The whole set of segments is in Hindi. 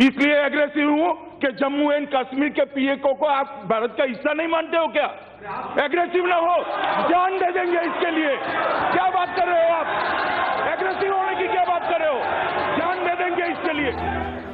इसलिए एग्रेसिव हूँ कि जम्मू एंड कश्मीर के पीएको को आप भारत का हिस्सा नहीं मानते हो क्या? एग्रेसिव ना हो, जान दे देंगे इसके लिए। क्या बात कर रहे हो आप? एग्रेसिव होने की क्या बात कर रहे हो? जान दे देंगे इसके लिए।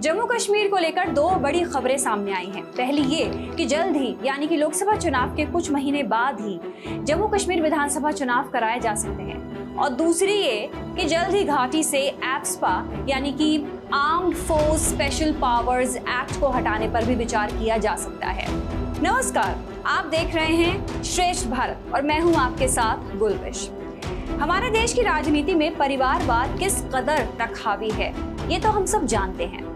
जम्मू कश्मीर को लेकर दो बड़ी खबरें सामने आई हैं। पहली ये कि जल्द ही, यानी कि लोकसभा चुनाव के कुछ महीने बाद ही, जम्मू कश्मीर विधानसभा चुनाव कराए जा सकते हैं। और दूसरी ये कि जल्द ही घाटी से एप्सपा, यानी कि armed force special powers act को हटाने पर भी विचार किया जा सकता है। नमस्कार, आप देख रहे हैं श्रेष्ठ भारत और मैं हूँ आपके साथ गुलविश। हमारे देश की राजनीति में परिवारवाद किस कदर तक हावी है, ये तो हम सब जानते हैं।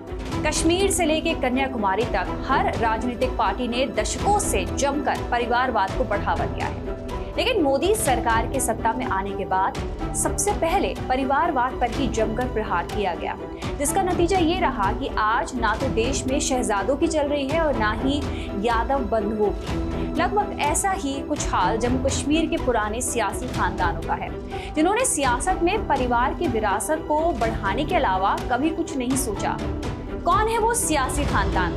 कश्मीर से लेकर कन्याकुमारी तक हर राजनीतिक पार्टी ने दशकों से जमकर परिवारवाद को बढ़ावा दिया है। लेकिन मोदी सरकार के सत्ता में आने के बाद सबसे पहले परिवारवाद पर ही जमकर प्रहार किया गया। जिसका नतीजा ये रहा कि आज ना तो देश में शहजादों की चल रही है और ना ही यादव बंधुओं की। लगभग ऐसा ही कुछ हाल जम्मू कश्मीर के पुराने सियासी खानदानों का है, जिन्होंने सियासत में परिवार की विरासत को बढ़ाने के अलावा कभी कुछ नहीं सोचा। कौन है वो सियासी खानदान?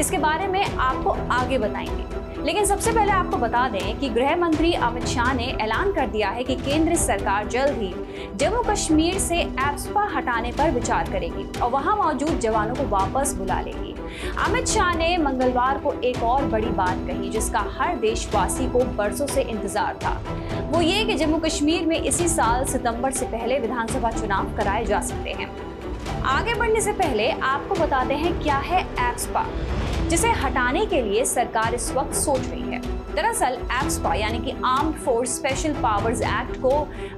इसके बारे में आपको आगे बताएँगे। लेकिन सबसे पहले आपको बता दें कि गृह मंत्री अमित शाह ने ऐलान कर दिया है कि केंद्र सरकार जल्द ही जम्मू कश्मीर से एप्सपा हटाने पर विचार करेगी और वहाँ मौजूद जवानों को वापस बुला लेगी। अमित शाह ने मंगलवार को एक और बड़ी बात कही, जिसका हर देशवासी को बरसों से इंतज़ार था। वो ये कि जम्मू कश्मीर में इसी साल सितंबर से पहले विधानसभा चुनाव कराए जा सकते हैं। आगे बढ़ने से पहले आपको बताते हैं क्या है एक्सपा जिसे हटाने के लिए सरकार इस वक्त सोच रही है। दरअसल एक्सपा यानी कि arm force special powers act को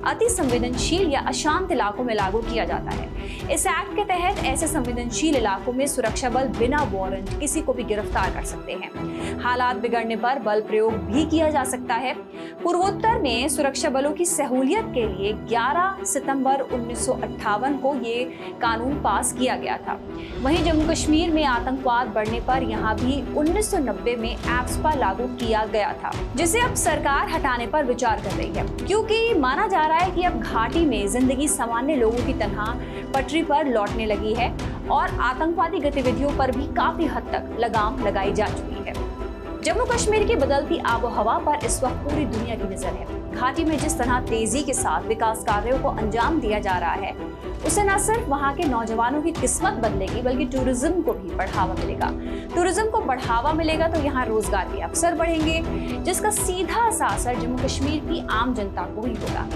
अति संवेदनशील या अशांत इलाकों में लागू किया जाता है। इस एक्ट के तहत ऐसे संवेदनशील इलाकों में सुरक्षा बल बिना वारंट किसी को भी गिरफ़्तार कर सकते हैं। हालात बिगड़ने पर बल प्रयोग भी किया जा सकता है। पूर्वोत्तर में सुरक्षा बलों की सहूलियत के लिए 11 सितंबर उन्नीस सौ अट्ठावन को ये कानून पास किया गया था। वहीं जम्मू कश्मीर में आतंकवाद बढ़ने पर यहाँ भी 1990 में एक्सपा लागू किया गया था, जिसे अब सरकार हटाने पर विचार कर रही है। क्योंकि माना जा रहा है कि अब घाटी में ज़िंदगी सामान्य लोगों की तरह पटरी पर लौटने लगी है और आतंकवादी गतिविधियों पर भी काफ़ी हद तक लगाम लगाई जा चुकी है। जम्मू कश्मीर की बदलती आबो हवा पर इस वक्त पूरी दुनिया की नज़र है। घाटी में जिस तरह तेज़ी के साथ विकास कार्यों को अंजाम दिया जा रहा है, उसे न सिर्फ़ वहाँ के नौजवानों की किस्मत बदलेगी, बल्कि टूरिज़्म को भी बढ़ावा मिलेगा। टूरिज़्म को बढ़ावा मिलेगा तो यहाँ रोज़गार के अवसर बढ़ेंगे, जिसका सीधा सा असर जम्मू कश्मीर की आम जनता को ही होगा।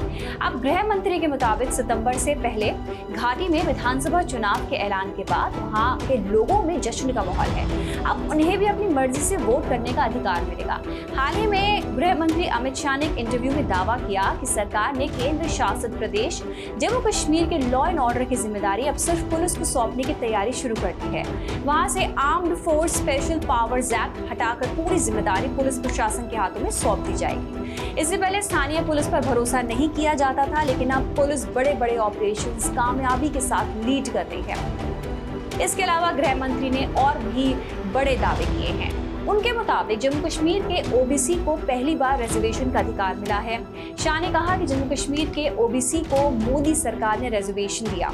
अब गृह मंत्री के मुताबिक सितंबर से पहले घाटी में विधानसभा चुनाव के ऐलान के बाद वहाँ के लोगों में जश्न का माहौल है। अब उन्हें भी अपनी मर्ज़ी से वोट करने का अधिकार मिलेगा। हाल ही में गृह मंत्री अमित शाह ने एक इंटरव्यू में दावा किया कि सरकार ने केंद्र शासित प्रदेश, जम्मू कश्मीर के लॉ एंड ऑर्डर की ज़िम्मेदारी अब सिर्फ़ पुलिस को सौंपने की तैयारी शुरू कर दी है। वहाँ से armed force special powers act हटाकर पूरी ज़िम्मेदारी पुलिस प्रशासन के हाथों में सौंप दी जाएगी। इससे पहले स्थानीय पुलिस पर भरोसा नहीं किया जाता था, लेकिन अब पुलिस बड़े बड़े ऑपरेशन कामयाबी के साथ लीड कर रही है। इसके अलावा गृह मंत्री ने और भी बड़े दावे किए हैं। उनके मुताबिक जम्मू कश्मीर के ओबीसी को पहली बार रिजर्वेशन का अधिकार मिला है। शाह ने कहा कि जम्मू कश्मीर के ओबीसी को मोदी सरकार ने रिजर्वेशन दिया।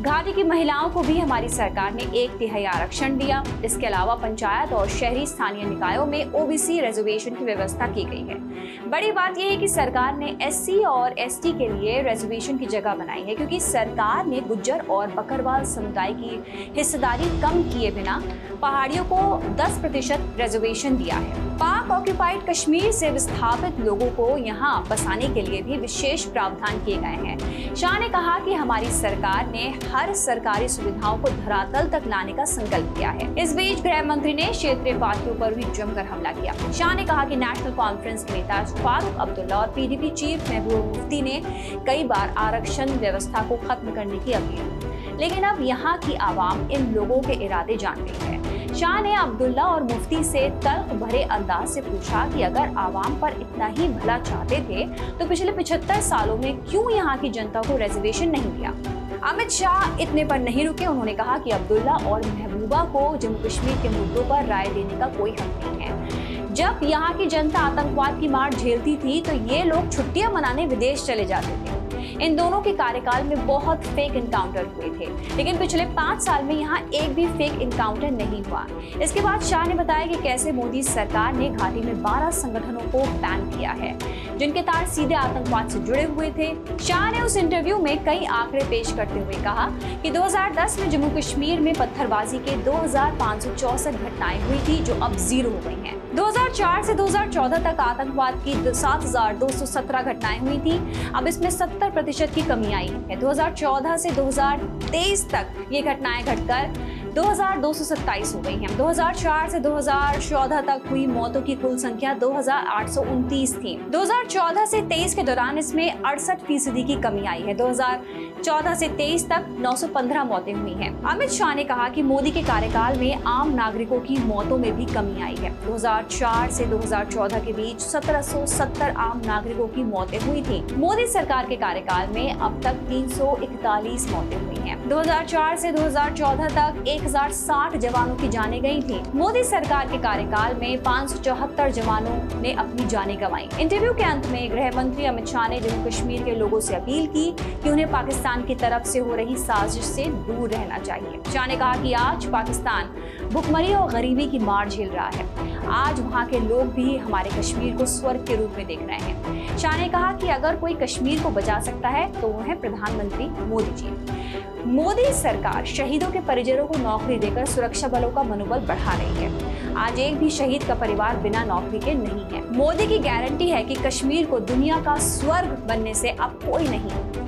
घाटी की महिलाओं को भी हमारी सरकार ने एक तिहाई आरक्षण दिया। इसके अलावा पंचायत और शहरी स्थानीय निकायों में ओबीसी रिजर्वेशन की व्यवस्था की गई है। बड़ी बात यह है कि सरकार ने एससी और एसटी के लिए रिजर्वेशन की जगह बनाई है, क्योंकि सरकार ने गुज्जर और बकरवाल समुदाय की हिस्सेदारी कम किए बिना पहाड़ियों को 10 प्रतिशत रिजर्वेशन दिया है। पाक ऑक्यूपाइड कश्मीर से विस्थापित लोगों को यहाँ बसाने के लिए भी विशेष प्रावधान किए गए हैं। शाह ने कहा कि हमारी सरकार ने हर सरकारी सुविधाओं को धरातल तक लाने का संकल्प किया है। इस बीच गृह मंत्री ने क्षेत्रीय पार्टियों पर भी जमकर हमला किया। शाह ने कहा कि नेशनल कॉन्फ्रेंस नेता फारूक अब्दुल्ला और पीडीपी चीफ महबूब मुफ्ती ने कई बार आरक्षण व्यवस्था को खत्म करने की अपील लेकिन अब यहाँ की आवाम इन लोगों के इरादे जान गई है। शाह ने अब्दुल्ला और मुफ्ती से तल्ख भरे अंदाज से पूछा कि अगर आवाम पर इतना ही भला चाहते थे तो पिछले पिछहत्तर सालों में क्यों यहाँ की जनता को रिजर्वेशन नहीं दिया? अमित शाह इतने पर नहीं रुके। उन्होंने कहा कि अब्दुल्ला और महबूबा को जम्मू कश्मीर के मुद्दों पर राय देने का कोई हक नहीं है। जब यहाँ की जनता आतंकवाद की मार झेलती थी तो ये लोग छुट्टियाँ मनाने विदेश चले जाते थे। इन दोनों के कार्यकाल में बहुत फेक इनकाउंटर हुए थे। लेकिन पिछले पाँच साल में यहाँ एक भी फेक इनकाउंटर नहीं हुआ। इसके बाद शाह ने बताया कि कैसे मोदी सरकार ने घाटी में 12 संगठनों को बैन किया है, जिनके तार सीधे आतंकवाद से जुड़े हुए थे। शाह ने उस इंटरव्यू में कई आंकड़े पेश करते हुए कहा कि 2010 में जम्मू कश्मीर में पत्थरबाजी के दो घटनाएँ हुई थी, जो अब ज़ीरो हो गई हैं। 2004 से 2014 तक आतंकवाद की 7,217 घटनाएँ हुई थी अब इसमें 70 प्रतिशत की कमी आई है 2014 से 2023 तक ये घटनाएँ घटकर 2227 हो गई हैं 2004 से 2014 तक हुई मौतों की कुल संख्या 2829 थी 2014 से 23 के दौरान इसमें अड़सठ फ़ीसदी की कमी आई है 2014 से 23 तक 915 मौतें हुई हैं। अमित शाह ने कहा कि मोदी के कार्यकाल में आम नागरिकों की मौतों में भी कमी आई है। 2004 से 2014 के बीच 1770 आम नागरिकों की मौतें हुई थी। मोदी सरकार के कार्यकाल में अब तक 341 मौतें हुई हैं। 2004 से 2014 तक 1060 जवानों की जाने गई थी। मोदी सरकार के कार्यकाल में पाँच सौ चौहत्तर जवानों ने अपनी जाने गंवाई। इंटरव्यू के अंत में गृह मंत्री अमित शाह ने जम्मू कश्मीर के लोगों ऐसी अपील की कि उन्हें पाकिस्तान की तरफ़ से हो रही साजिश से दूर रहना चाहिए। शाह ने कहा कि आज पाकिस्तान भुखमरी और गरीबी की मार झेल रहा है। आज वहाँ के लोग भी हमारे कश्मीर को स्वर्ग के रूप में देख रहे हैं। शाह ने कहा कि अगर कोई कश्मीर को बचा सकता है तो वो है प्रधानमंत्री मोदी जी। मोदी सरकार शहीदों के परिजनों को नौकरी देकर सुरक्षा बलों का मनोबल बढ़ा रही है। आज एक भी शहीद का परिवार बिना नौकरी के नहीं है। मोदी की गारंटी है कि कश्मीर को दुनिया का स्वर्ग बनने से अब कोई नहीं